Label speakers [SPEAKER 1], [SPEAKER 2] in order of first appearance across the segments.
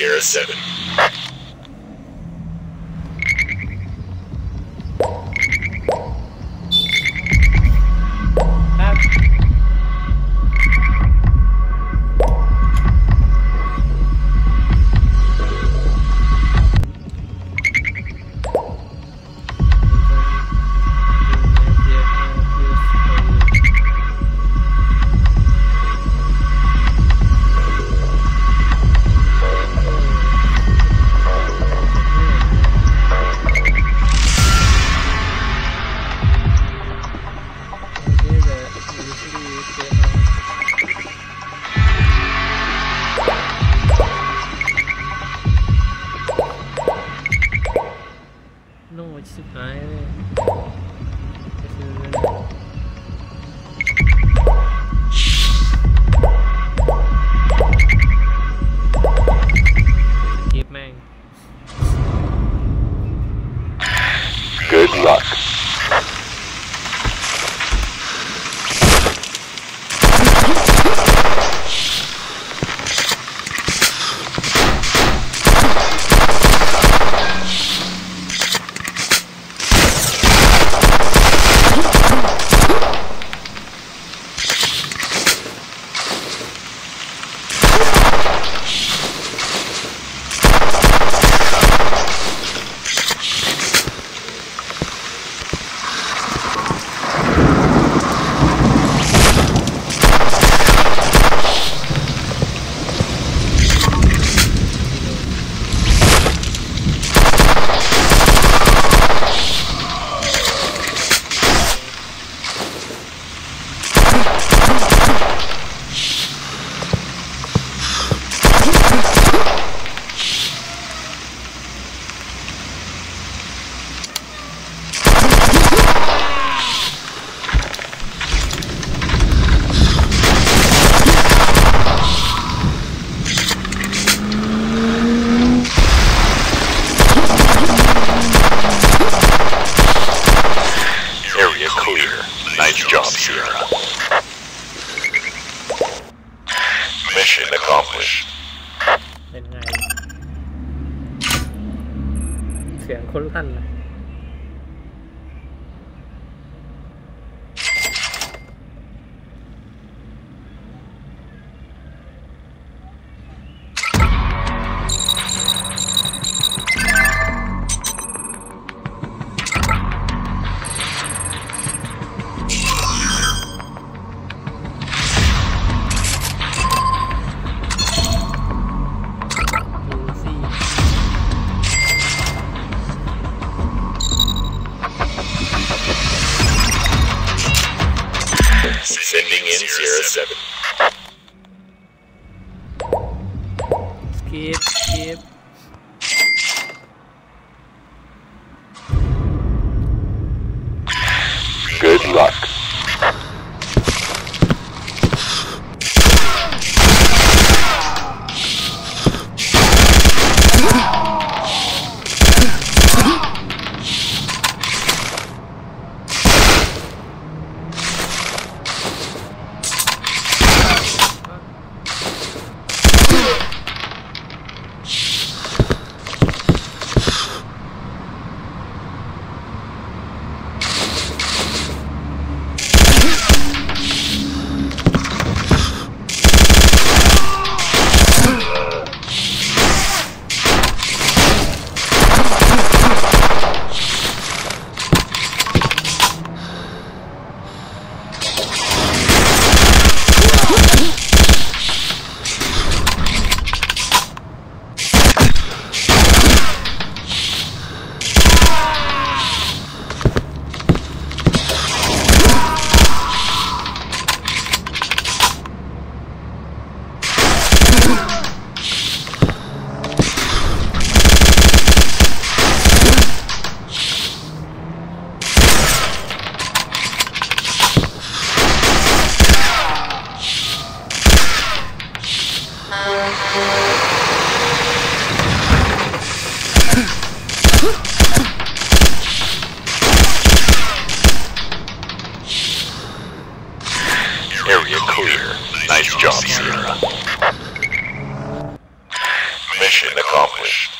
[SPEAKER 1] 07. สกิปสกิป Mission accomplished.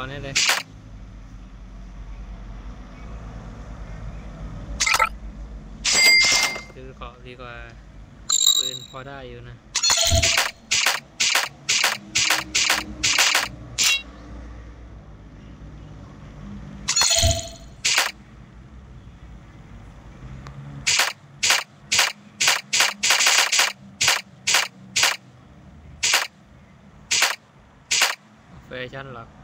[SPEAKER 1] อนได้เลยซื้อเกาะดีกว่าปืนพอได้อยู่นะแฟชั่นหลัก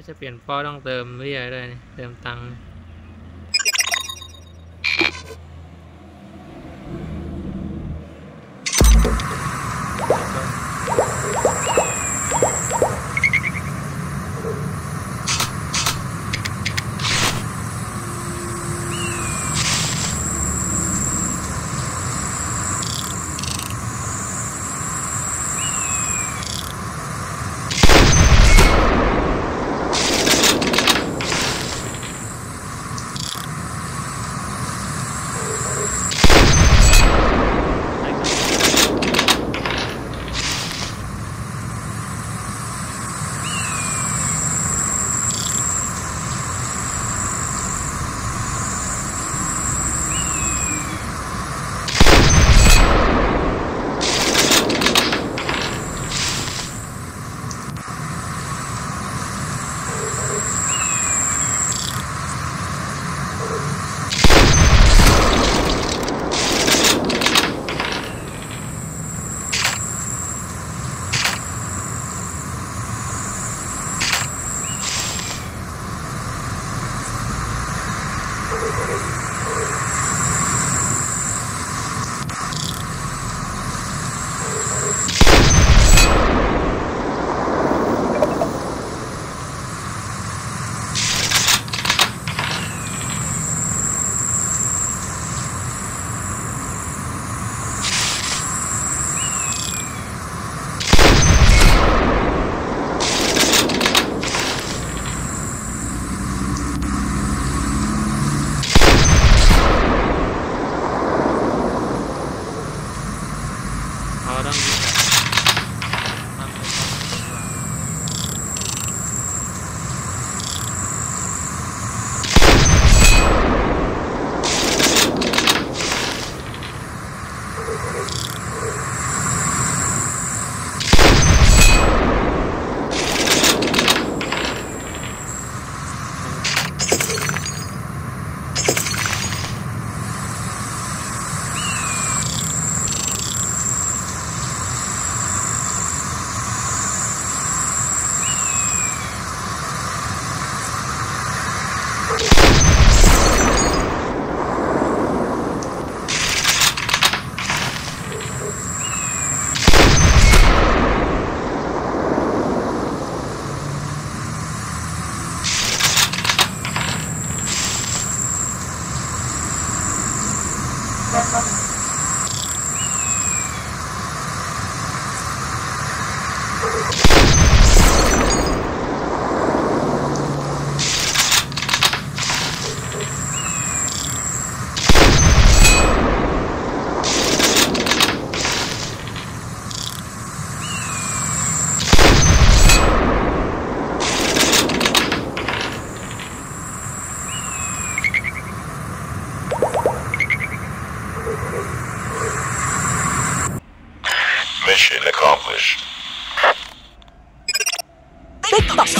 [SPEAKER 1] ถ้าจะเปลี่ยนป้อต้องเติมเรียด้วยเติมตังค์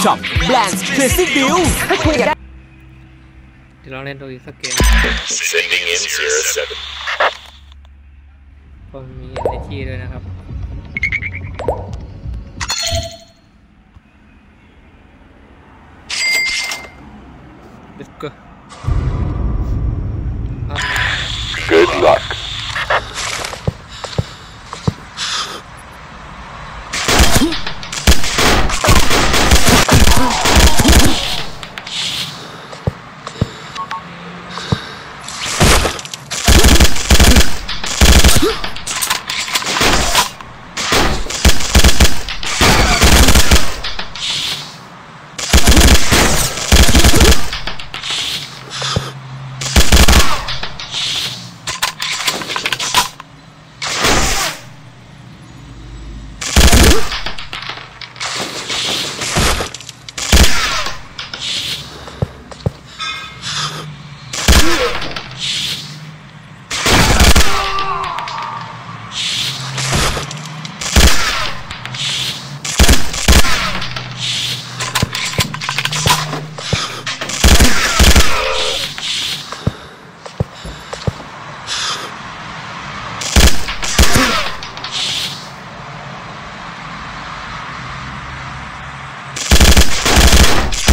[SPEAKER 2] TikTok Shop แบรนด์ Crazy View ให้คุยกันได้
[SPEAKER 1] เดี๋ยวลองเล่นดูอีกสักเกม
[SPEAKER 3] Sending in zero seven.
[SPEAKER 1] ก็มีในที่ด้วยนะครับ Let's go อ่ะ
[SPEAKER 4] Good luck.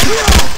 [SPEAKER 1] Yeah!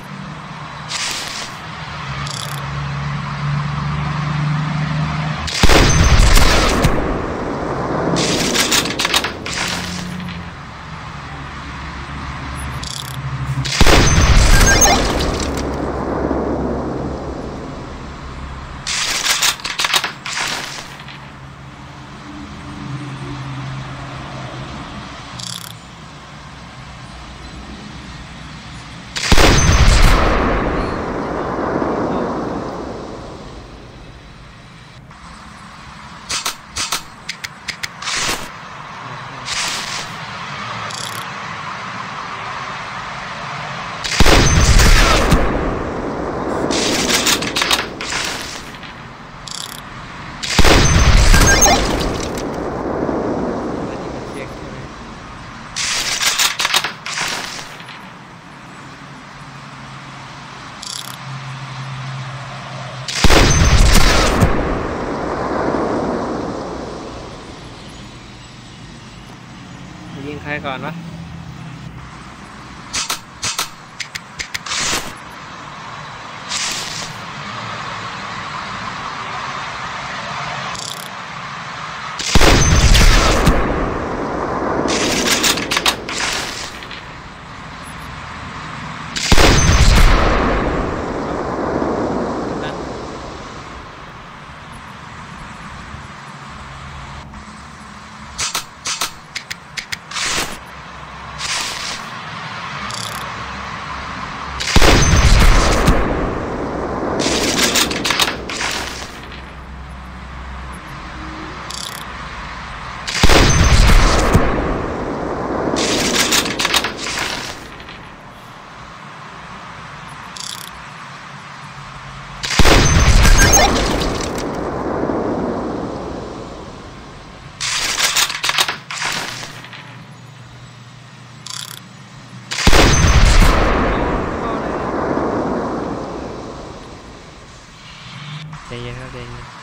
[SPEAKER 1] ใครก่อนวะ चाहिए ना चाहिए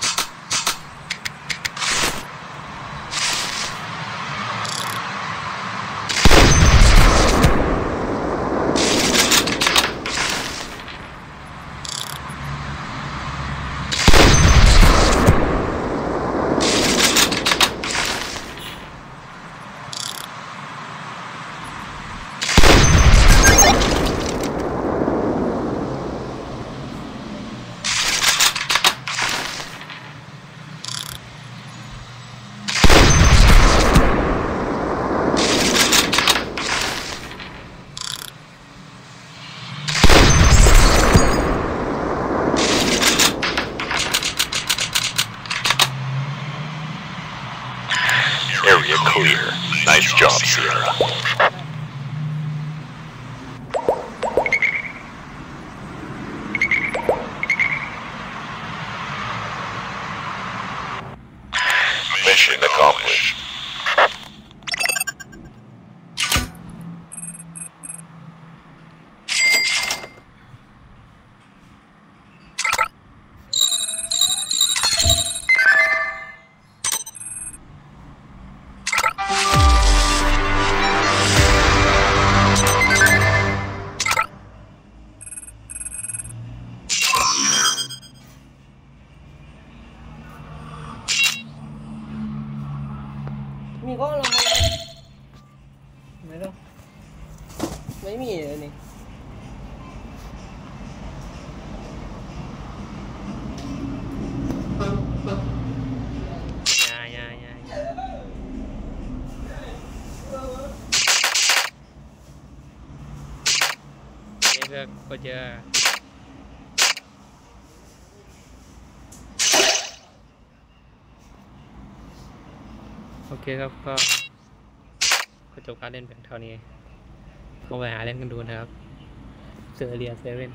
[SPEAKER 1] นี่ยา
[SPEAKER 5] ยา
[SPEAKER 1] ยาอย่าเลือกก็จอโอเคครับก็ก็จบการเล่นเพียงเท่านี้ ลองไปหาเล่นกันดูนะครับเซอร์เรียเซเว่น